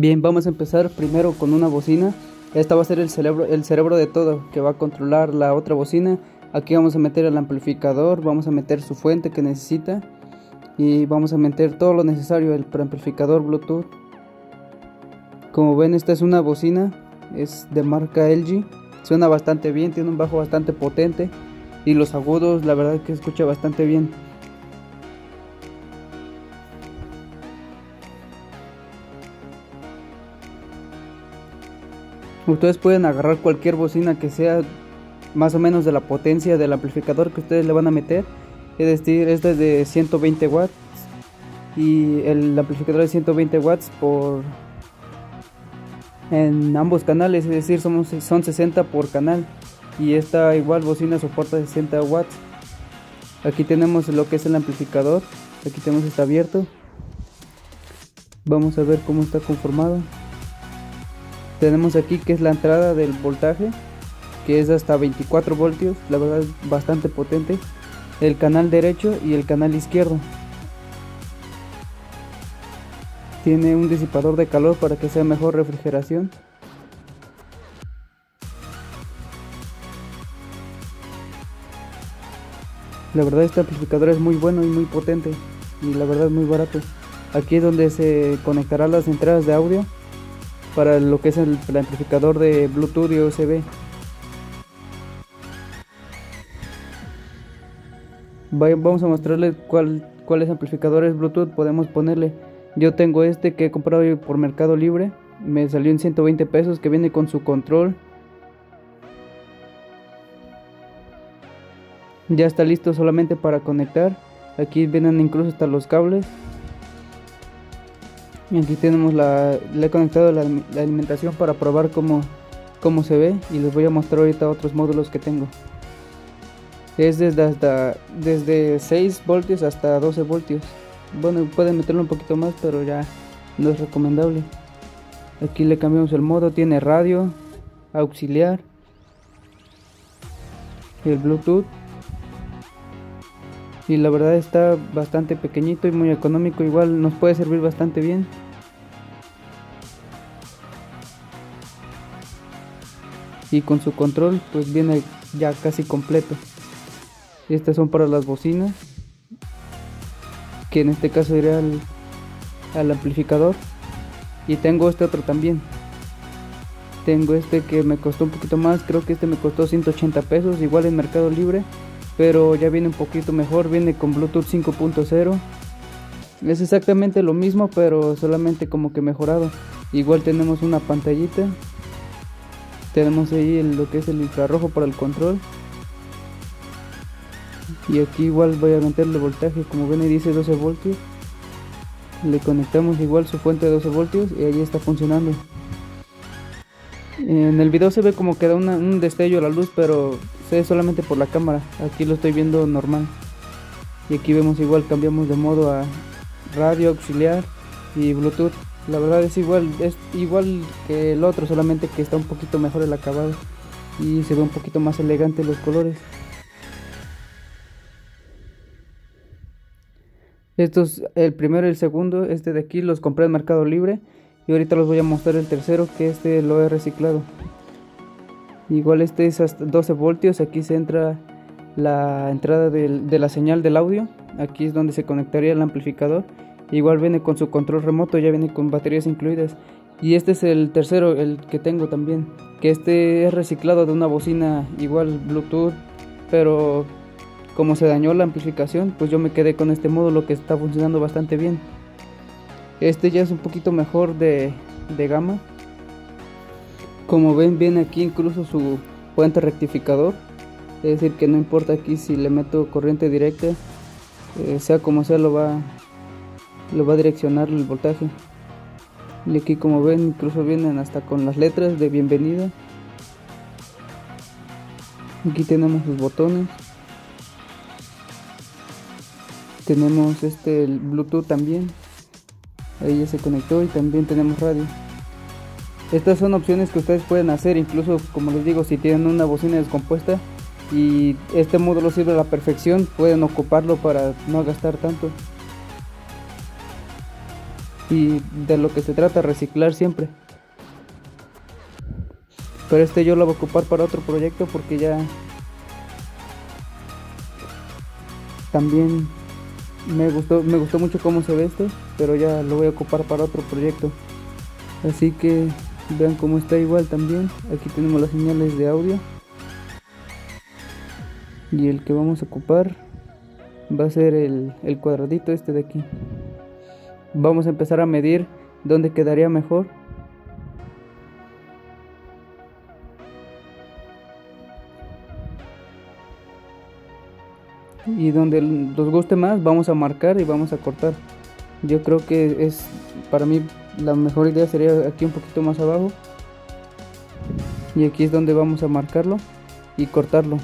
Bien, vamos a empezar primero con una bocina. Esta va a ser el cerebro, el cerebro de todo que va a controlar la otra bocina. Aquí vamos a meter el amplificador, vamos a meter su fuente que necesita y vamos a meter todo lo necesario, el amplificador Bluetooth. Como ven, esta es una bocina, es de marca LG. Suena bastante bien, tiene un bajo bastante potente y los agudos, la verdad que escucha bastante bien. Ustedes pueden agarrar cualquier bocina que sea más o menos de la potencia del amplificador que ustedes le van a meter. Es decir, este es de 120 watts y el amplificador de 120 watts por en ambos canales, es decir, somos, son 60 por canal y esta igual bocina soporta 60 watts. Aquí tenemos lo que es el amplificador, aquí tenemos está abierto. Vamos a ver cómo está conformado tenemos aquí que es la entrada del voltaje que es hasta 24 voltios la verdad es bastante potente. El canal derecho y el canal izquierdo. Tiene un disipador de calor para que sea mejor refrigeración. La verdad este amplificador es muy bueno y muy potente y la verdad es muy barato. Aquí es donde se conectará las entradas de audio para lo que es el, amplificador de Bluetooth y USB. Vamos a mostrarles cuál, cuáles amplificadores Bluetooth podemos ponerle. Yo tengo este que he comprado por Mercado Libre. Me salió en 120 pesos que viene con su control. Ya está listo solamente para conectar. Aquí vienen incluso hasta los cables. Y aquí tenemos la, le he conectado la, alimentación para probar cómo, cómo se ve y les voy a mostrar ahorita otros módulos que tengo. Es desde, hasta, desde 6 voltios hasta 12 voltios. Bueno, pueden meterlo un poquito más, pero ya no es recomendable. Aquí le cambiamos el modo, tiene radio, auxiliar, el Bluetooth y la verdad está bastante pequeñito y muy económico igual nos puede servir bastante bien. Y con su control pues viene ya casi completo. Estas son para las bocinas que en este caso iré al, al amplificador. Y tengo este otro también. Tengo este que me costó un poquito más creo que este me costó 180 pesos igual en mercado libre pero ya viene un poquito mejor, viene con Bluetooth 5.0. Es exactamente lo mismo, pero solamente como que mejorado. Igual tenemos una pantallita. Tenemos ahí lo que es el infrarrojo para el control. Y aquí igual voy a meterle voltaje, como ven ahí dice 12 voltios. Le conectamos igual su fuente de 12 voltios y ahí está funcionando. En el video se ve como que da un destello a la luz, pero solamente por la cámara. Aquí lo estoy viendo normal. Y aquí vemos igual, cambiamos de modo a radio auxiliar y Bluetooth. La verdad es igual, es igual que el otro, solamente que está un poquito mejor el acabado y se ve un poquito más elegante los colores. Estos, el primero y el segundo, este de aquí los compré en Mercado Libre y ahorita los voy a mostrar el tercero que este lo he reciclado igual este es hasta 12 voltios aquí se entra la entrada de la señal del audio aquí es donde se conectaría el amplificador igual viene con su control remoto ya viene con baterías incluidas. Y este es el tercero el que tengo también que este es reciclado de una bocina igual bluetooth pero como se dañó la amplificación pues yo me quedé con este módulo que está funcionando bastante bien. Este ya es un poquito mejor de, de gama como ven viene aquí incluso su puente rectificador. Es decir que no importa aquí si le meto corriente directa eh, sea como sea lo va lo va a direccionar el voltaje. Y aquí como ven incluso vienen hasta con las letras de bienvenida. Aquí tenemos los botones. Tenemos este el bluetooth también. Ahí ya se conectó y también tenemos radio estas son opciones que ustedes pueden hacer, incluso como les digo, si tienen una bocina descompuesta y este módulo sirve a la perfección, pueden ocuparlo para no gastar tanto. y de lo que se trata reciclar siempre pero este yo lo voy a ocupar para otro proyecto porque ya también me gustó me gustó mucho cómo se ve este pero ya lo voy a ocupar para otro proyecto así que vean cómo está igual también. Aquí tenemos las señales de audio. Y el que vamos a ocupar va a ser el, el cuadradito este de aquí. Vamos a empezar a medir dónde quedaría mejor. Y donde nos guste más vamos a marcar y vamos a cortar. Yo creo que es para mí la mejor idea sería aquí un poquito más abajo. Y aquí es donde vamos a marcarlo y cortarlo.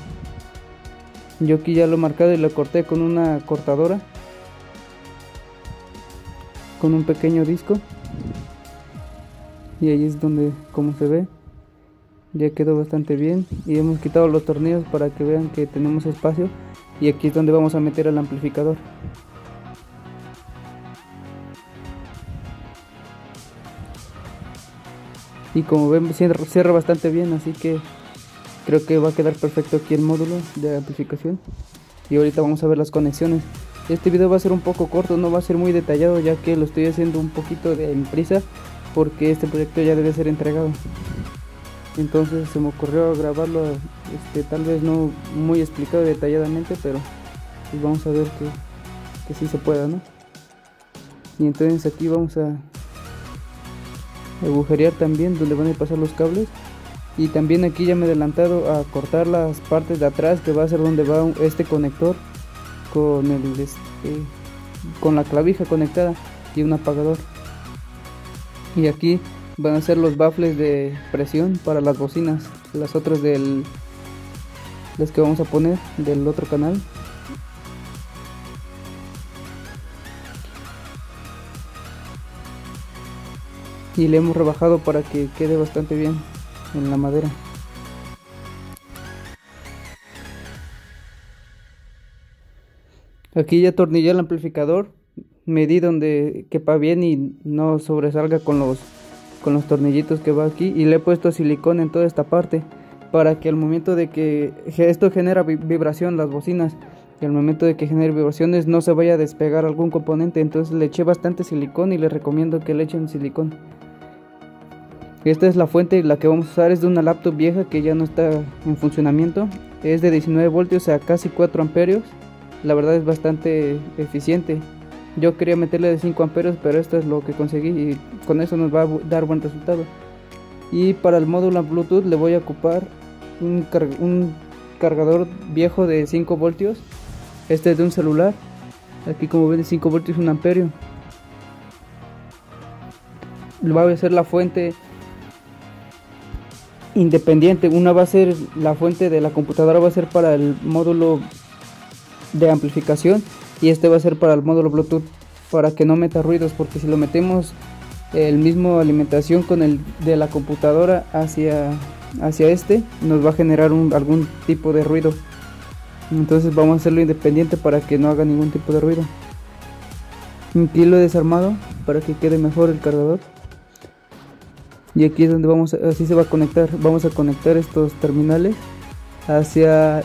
Yo aquí ya lo he marcado y lo corté con una cortadora. Con un pequeño disco. Y ahí es donde como se ve ya quedó bastante bien. Y hemos quitado los tornillos para que vean que tenemos espacio. Y aquí es donde vamos a meter el amplificador y como ven cierra bastante bien así que creo que va a quedar perfecto aquí el módulo de amplificación. Y ahorita vamos a ver las conexiones. Este video va a ser un poco corto no va a ser muy detallado ya que lo estoy haciendo un poquito de prisa porque este proyecto ya debe ser entregado. Entonces se me ocurrió grabarlo este, tal vez no muy explicado detalladamente pero pues vamos a ver que, que sí se pueda no y entonces aquí vamos a agujerear también donde van a pasar los cables. Y también aquí ya me he adelantado a cortar las partes de atrás que va a ser donde va este conector con el este, con la clavija conectada y un apagador. Y aquí van a ser los baffles de presión para las bocinas las otras del las que vamos a poner del otro canal y le hemos rebajado para que quede bastante bien en la madera. Aquí ya atornillé el amplificador medí donde quepa bien y no sobresalga con los con los tornillitos que va aquí y le he puesto silicón en toda esta parte para que al momento de que esto genera vibración las bocinas y al momento de que genere vibraciones no se vaya a despegar algún componente. Entonces le eché bastante silicón y le recomiendo que le echen silicón esta es la fuente la que vamos a usar es de una laptop vieja que ya no está en funcionamiento es de 19 voltios a casi 4 amperios la verdad es bastante eficiente yo quería meterle de 5 amperios, pero esto es lo que conseguí y con eso nos va a dar buen resultado. Y para el módulo Bluetooth le voy a ocupar un, cargador viejo de 5 voltios. Este es de un celular. Aquí como ven 5 voltios 1 amperio. Va a ser la fuente independiente. Una va a ser la fuente de la computadora, va a ser para el módulo de amplificación y este va a ser para el módulo Bluetooth para que no meta ruidos porque si lo metemos el mismo alimentación con el de la computadora hacia hacia este nos va a generar un, algún tipo de ruido. Entonces vamos a hacerlo independiente para que no haga ningún tipo de ruido. Aquí lo desarmado para que quede mejor el cargador y aquí es donde vamos a, así se va a conectar vamos a conectar estos terminales hacia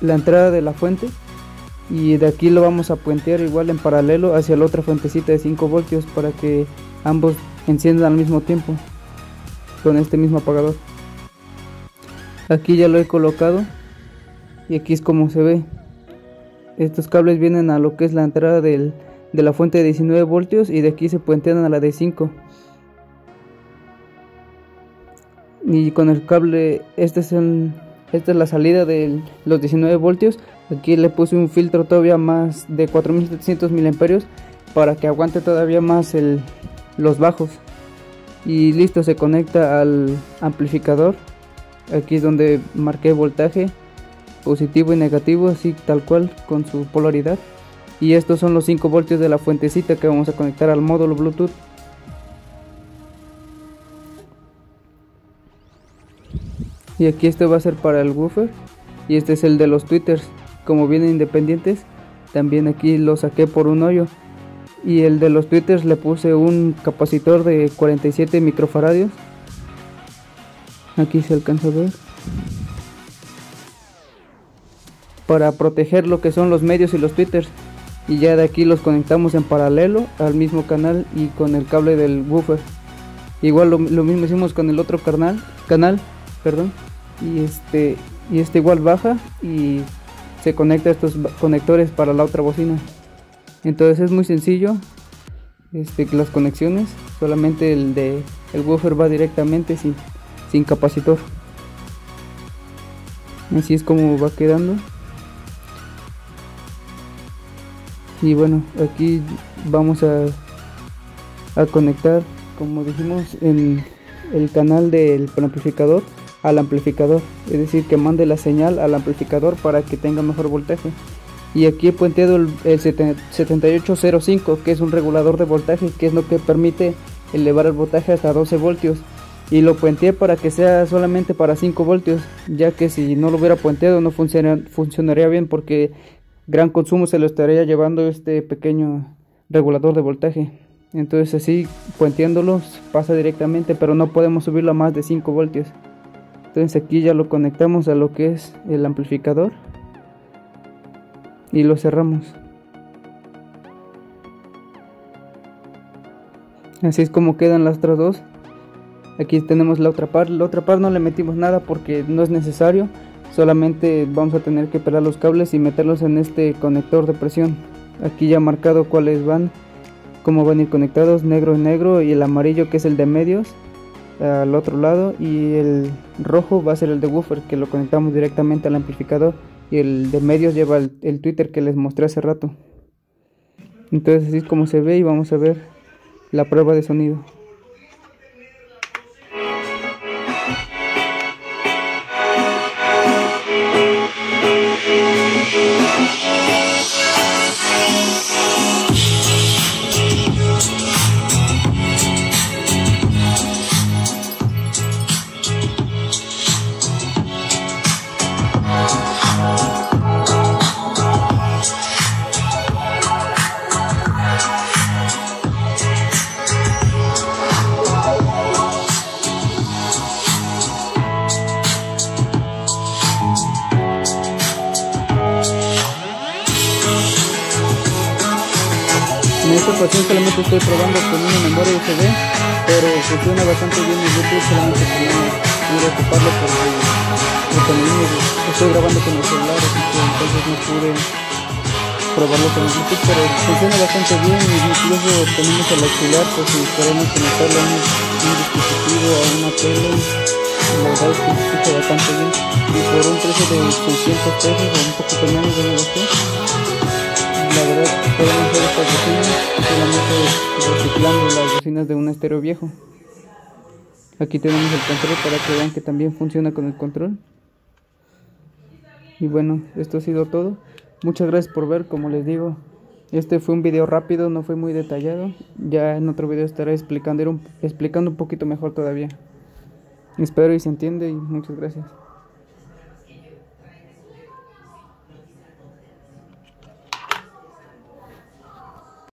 la entrada de la fuente. Y de aquí lo vamos a puentear igual en paralelo hacia la otra fuentecita de 5 voltios para que ambos enciendan al mismo tiempo con este mismo apagador. Aquí ya lo he colocado y aquí es como se ve. Estos cables vienen a lo que es la entrada de la fuente de 19 voltios y de aquí se puentean a la de 5 y con el cable este esta es la salida de los 19 voltios. Aquí le puse un filtro todavía más de 4700 miliamperios para que aguante todavía más los bajos. Y listo, se conecta al amplificador. Aquí es donde marqué voltaje positivo y negativo, así tal cual con su polaridad. Y estos son los 5 voltios de la fuentecita que vamos a conectar al módulo Bluetooth. Y aquí este va a ser para el woofer. Y este es el de los twitters como vienen independientes también aquí lo saqué por un hoyo. Y el de los twitters le puse un capacitor de 47 microfaradios. Aquí se alcanza a ver. Para proteger lo que son los medios y los twitters y ya de aquí los conectamos en paralelo al mismo canal y con el cable del woofer. Igual lo, mismo hicimos con el otro canal canal perdón y este y este igual baja y se conecta estos conectores para la otra bocina. Entonces es muy sencillo este, las conexiones solamente el de el woofer va directamente sin, sin capacitor. Así es como va quedando. Y bueno aquí vamos a, a conectar como dijimos en el canal del amplificador al amplificador es decir que mande la señal al amplificador para que tenga mejor voltaje. Y aquí he puenteado el, 7805 que es un regulador de voltaje que es lo que permite elevar el voltaje hasta 12 voltios. Y lo puenteé para que sea solamente para 5 voltios ya que si no lo hubiera puenteado no funcionaría bien porque gran consumo se lo estaría llevando este pequeño regulador de voltaje. Entonces así puenteándolo pasa directamente pero no podemos subirlo a más de 5 voltios entonces aquí ya lo conectamos a lo que es el amplificador y lo cerramos. Así es como quedan las otras dos. Aquí tenemos la otra par. La otra par no le metimos nada porque no es necesario. Solamente vamos a tener que pelar los cables y meterlos en este conector de presión. Aquí ya marcado cuáles van, cómo van a ir conectados. Negro y negro y el amarillo que es el de medios al otro lado y el rojo va a ser el de woofer que lo conectamos directamente al amplificador y el de medios lleva el, Twitter que les mostré hace rato. Entonces así es como se ve y vamos a ver la prueba de sonido. Solamente estoy probando con una memoria USB, pero funciona bastante bien en YouTube, solamente que no pude ocuparlo porque estoy grabando con el celular, así entonces no pude probarlo con el YouTube, pero funciona bastante bien y incluso tenemos el auxiliar por si queremos conectarlo a un, dispositivo, a una tele, la verdad es que se bastante bien y por un precio de 600 pesos un poquito menos de negocio la verdad podemos hacer estas bocinas solamente reciclando las bocinas de un estéreo viejo. Aquí tenemos el control para que vean que también funciona con el control. Y bueno esto ha sido todo. Muchas gracias por ver como les digo este fue un video rápido no fue muy detallado. Ya en otro video estaré explicando, explicando un poquito mejor todavía. Espero y se entiende y muchas gracias